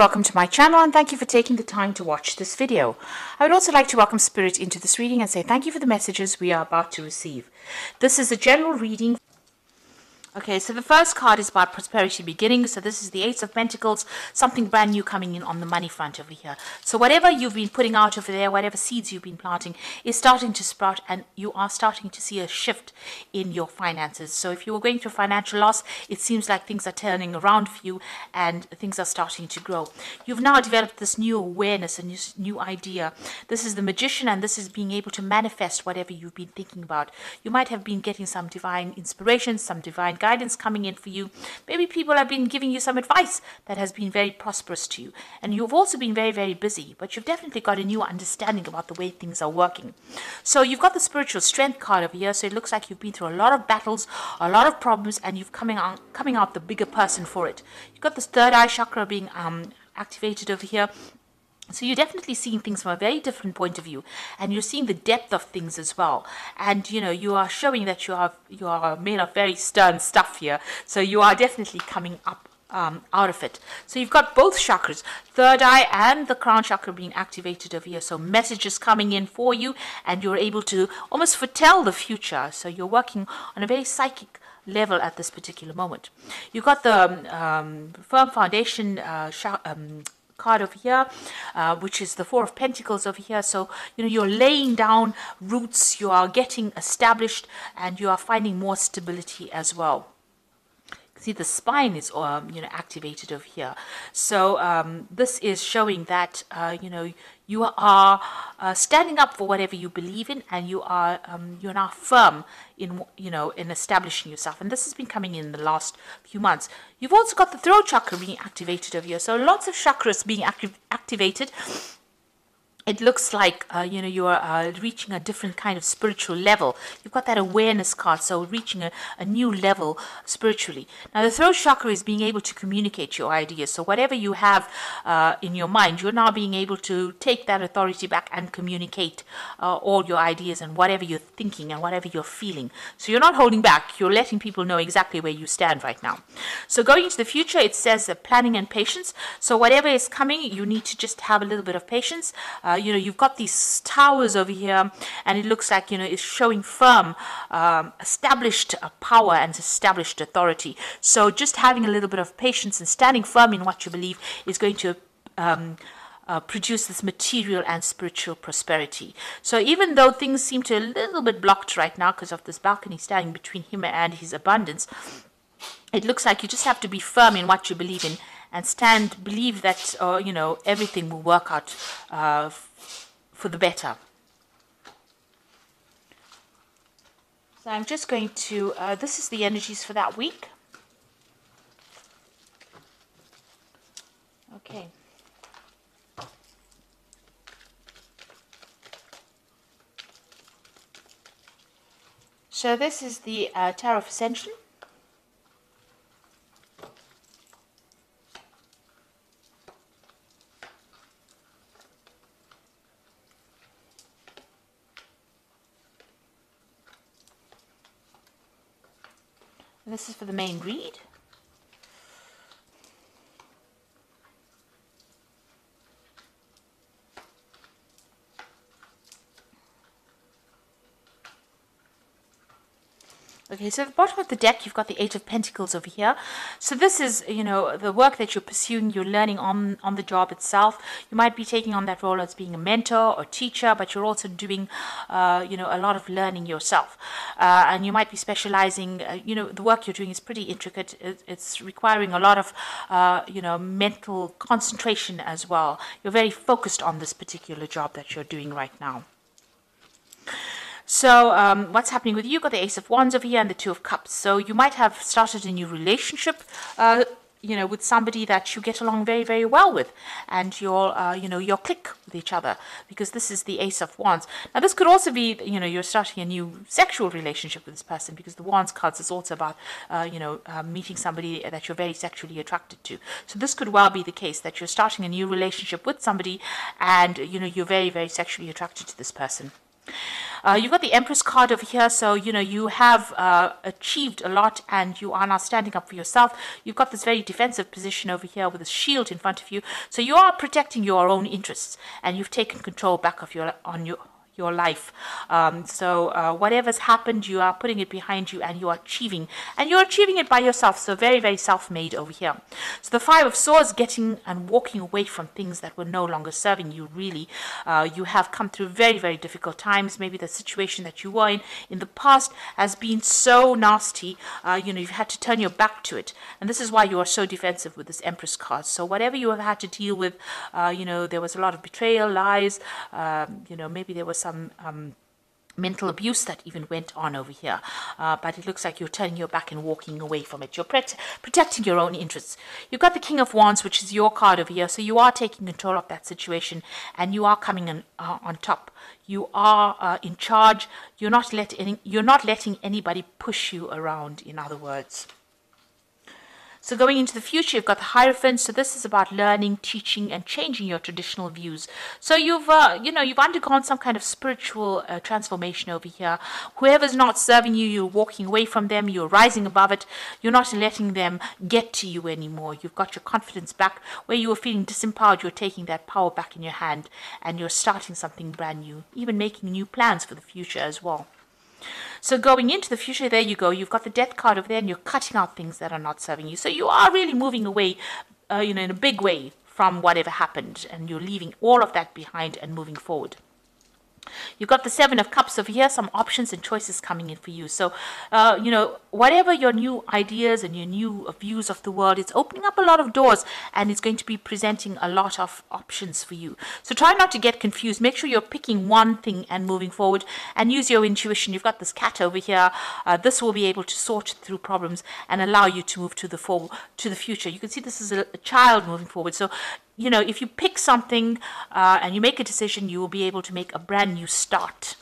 Welcome to my channel and thank you for taking the time to watch this video. I would also like to welcome Spirit into this reading and say thank you for the messages we are about to receive. This is a general reading Okay, so the first card is about prosperity beginning. So this is the Ace of Pentacles, something brand new coming in on the money front over here. So whatever you've been putting out over there, whatever seeds you've been planting, is starting to sprout and you are starting to see a shift in your finances. So if you were going through financial loss, it seems like things are turning around for you and things are starting to grow. You've now developed this new awareness and this new idea. This is the magician and this is being able to manifest whatever you've been thinking about. You might have been getting some divine inspiration, some divine guidance coming in for you. Maybe people have been giving you some advice that has been very prosperous to you. And you've also been very, very busy, but you've definitely got a new understanding about the way things are working. So you've got the spiritual strength card over here. So it looks like you've been through a lot of battles, a lot of problems, and you've coming out coming out the bigger person for it. You've got this third eye chakra being um, activated over here. So you're definitely seeing things from a very different point of view, and you're seeing the depth of things as well. And you know you are showing that you are you are made of very stern stuff here. So you are definitely coming up um, out of it. So you've got both chakras, third eye and the crown chakra being activated over here. So messages coming in for you, and you're able to almost foretell the future. So you're working on a very psychic level at this particular moment. You've got the um, firm foundation uh, um, card over here, uh, which is the Four of Pentacles over here. So, you know, you're laying down roots, you are getting established, and you are finding more stability as well see the spine is um, you know activated over here. So um, this is showing that uh, you know you are uh, standing up for whatever you believe in and you are um, you're now firm in you know in establishing yourself. And this has been coming in the last few months. You've also got the throat chakra being activated over here. So lots of chakras being activated it looks like uh, you know you are uh, reaching a different kind of spiritual level. You've got that awareness card, so reaching a, a new level spiritually. Now the throat chakra is being able to communicate your ideas. So whatever you have uh, in your mind, you're now being able to take that authority back and communicate uh, all your ideas and whatever you're thinking and whatever you're feeling. So you're not holding back. You're letting people know exactly where you stand right now. So going into the future, it says planning and patience. So whatever is coming, you need to just have a little bit of patience. Uh, you know, you've got these towers over here, and it looks like, you know, it's showing firm, um, established uh, power and established authority. So just having a little bit of patience and standing firm in what you believe is going to um, uh, produce this material and spiritual prosperity. So even though things seem to a little bit blocked right now because of this balcony standing between him and his abundance, it looks like you just have to be firm in what you believe in and stand, believe that, uh, you know, everything will work out uh, for the better. So I'm just going to, uh, this is the energies for that week. Okay. So this is the uh, Tower of Ascension. This is for the main read. Okay, so at the bottom of the deck, you've got the Eight of Pentacles over here. So this is, you know, the work that you're pursuing, you're learning on, on the job itself. You might be taking on that role as being a mentor or teacher, but you're also doing, uh, you know, a lot of learning yourself. Uh, and you might be specializing, uh, you know, the work you're doing is pretty intricate. it's requiring a lot of, uh, you know, mental concentration as well. You're very focused on this particular job that you're doing right now. So um, what's happening with you? You've got the Ace of Wands over here and the Two of Cups. So you might have started a new relationship, uh, you know, with somebody that you get along very, very well with, and you're, uh, you know, you're click with each other because this is the Ace of Wands. Now this could also be, you know, you're starting a new sexual relationship with this person because the Wands cards is also about, uh, you know, uh, meeting somebody that you're very sexually attracted to. So this could well be the case that you're starting a new relationship with somebody, and you know, you're very, very sexually attracted to this person. Uh, you've got the Empress card over here, so you know you have uh, achieved a lot, and you are now standing up for yourself. You've got this very defensive position over here with a shield in front of you, so you are protecting your own interests, and you've taken control back of your on your your life. Um, so uh, whatever's happened, you are putting it behind you and you are achieving. And you're achieving it by yourself. So very, very self-made over here. So the Five of Swords, getting and walking away from things that were no longer serving you really. Uh, you have come through very, very difficult times. Maybe the situation that you were in in the past has been so nasty. Uh, you know, you've had to turn your back to it. And this is why you are so defensive with this Empress card. So whatever you have had to deal with, uh, you know, there was a lot of betrayal, lies, um, you know, maybe there was some um, mental abuse that even went on over here. Uh, but it looks like you're turning your back and walking away from it. You're protecting your own interests. You've got the King of Wands, which is your card over here. So you are taking control of that situation and you are coming on, uh, on top. You are uh, in charge. You're not, let any, you're not letting anybody push you around, in other words. So going into the future, you've got the Hierophant. So this is about learning, teaching, and changing your traditional views. So you've, uh, you know, you've undergone some kind of spiritual uh, transformation over here. Whoever's not serving you, you're walking away from them. You're rising above it. You're not letting them get to you anymore. You've got your confidence back. Where you were feeling disempowered, you're taking that power back in your hand, and you're starting something brand new. Even making new plans for the future as well. So going into the future, there you go. You've got the death card over there, and you're cutting out things that are not serving you. So you are really moving away, uh, you know, in a big way from whatever happened, and you're leaving all of that behind and moving forward. You've got the Seven of Cups over here, some options and choices coming in for you. So, uh, you know, whatever your new ideas and your new views of the world, it's opening up a lot of doors and it's going to be presenting a lot of options for you. So try not to get confused. Make sure you're picking one thing and moving forward and use your intuition. You've got this cat over here. Uh, this will be able to sort through problems and allow you to move to the forward, to the future. You can see this is a, a child moving forward. So you know, if you pick something uh, and you make a decision, you will be able to make a brand new start.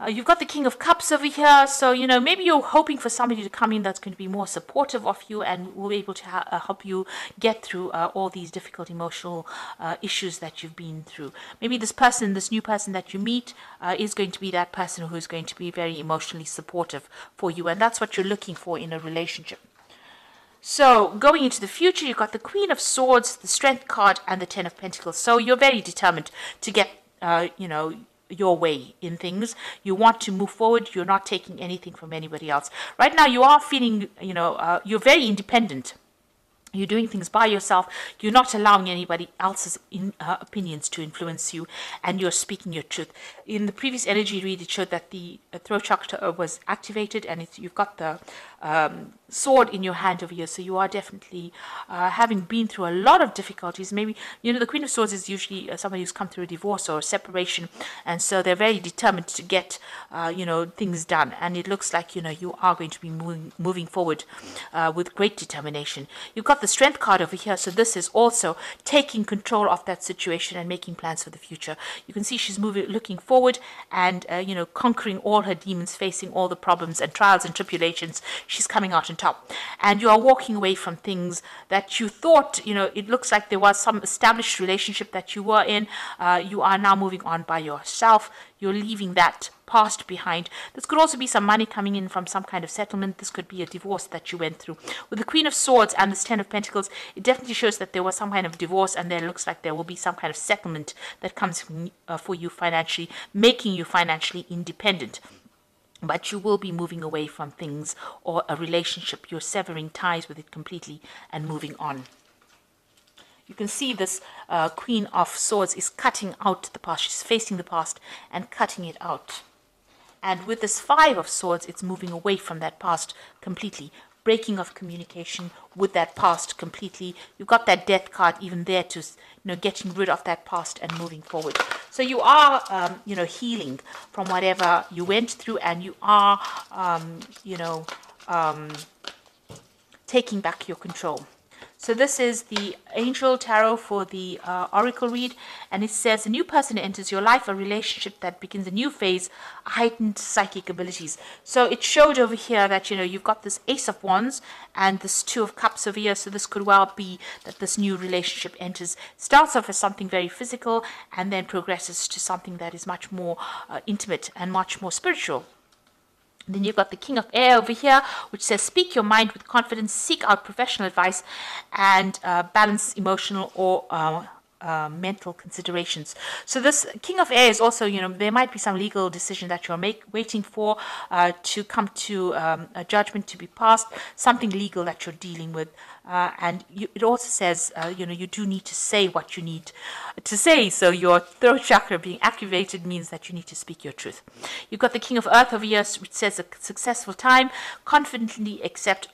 Uh, you've got the King of Cups over here, so you know maybe you're hoping for somebody to come in that's going to be more supportive of you and will be able to uh, help you get through uh, all these difficult emotional uh, issues that you've been through. Maybe this person, this new person that you meet, uh, is going to be that person who is going to be very emotionally supportive for you, and that's what you're looking for in a relationship. So going into the future, you've got the Queen of Swords, the Strength card, and the Ten of Pentacles. So you're very determined to get, uh, you know, your way in things. You want to move forward. You're not taking anything from anybody else. Right now, you are feeling, you know, uh, you're very independent. You're doing things by yourself. You're not allowing anybody else's in, uh, opinions to influence you, and you're speaking your truth. In the previous energy read, it showed that the throat chakra was activated, and you've got the um, sword in your hand over here. So you are definitely uh, having been through a lot of difficulties. Maybe, you know, the Queen of Swords is usually uh, somebody who's come through a divorce or a separation. And so they're very determined to get, uh, you know, things done. And it looks like, you know, you are going to be moving, moving forward uh, with great determination. You've got the Strength card over here. So this is also taking control of that situation and making plans for the future. You can see she's moving, looking forward and, uh, you know, conquering all her demons, facing all the problems and trials and tribulations she's coming out on top. And you are walking away from things that you thought, you know, it looks like there was some established relationship that you were in. Uh, you are now moving on by yourself. You're leaving that past behind. This could also be some money coming in from some kind of settlement. This could be a divorce that you went through. With the Queen of Swords and this Ten of Pentacles, it definitely shows that there was some kind of divorce and there looks like there will be some kind of settlement that comes from, uh, for you financially, making you financially independent but you will be moving away from things or a relationship. You're severing ties with it completely and moving on. You can see this uh, Queen of Swords is cutting out the past. She's facing the past and cutting it out. And with this Five of Swords, it's moving away from that past completely, breaking of communication with that past completely. You've got that death card even there to, you know, getting rid of that past and moving forward. So you are, um, you know, healing from whatever you went through and you are, um, you know, um, taking back your control. So this is the Angel Tarot for the uh, Oracle read, and it says a new person enters your life, a relationship that begins a new phase, heightened psychic abilities. So it showed over here that you know you've got this Ace of Wands and this Two of Cups over here. So this could well be that this new relationship enters starts off as something very physical and then progresses to something that is much more uh, intimate and much more spiritual. Then you've got the King of Air over here, which says, Speak your mind with confidence, seek out professional advice, and uh, balance emotional or uh, uh, mental considerations. So this King of Air is also, you know, there might be some legal decision that you're make, waiting for uh, to come to um, a judgment to be passed, something legal that you're dealing with. Uh, and you, it also says, uh, you know, you do need to say what you need to say. So your throat chakra being activated means that you need to speak your truth. You've got the King of Earth over here, which says a successful time, confidently accept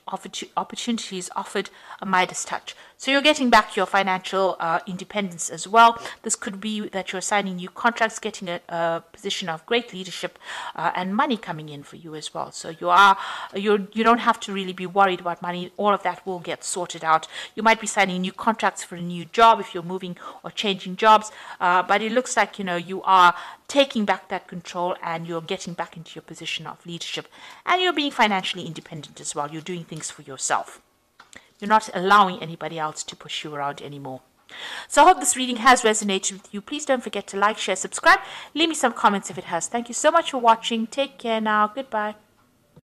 opportunities offered a Midas touch. So you're getting back your financial uh, independence as well. This could be that you're signing new contracts, getting a, a position of great leadership, uh, and money coming in for you as well. So you are you you don't have to really be worried about money. All of that will get sorted sorted out. You might be signing new contracts for a new job if you're moving or changing jobs, uh, but it looks like you know you are taking back that control and you're getting back into your position of leadership, and you're being financially independent as well. You're doing things for yourself. You're not allowing anybody else to push you around anymore. So I hope this reading has resonated with you. Please don't forget to like, share, subscribe. Leave me some comments if it has. Thank you so much for watching. Take care now. Goodbye.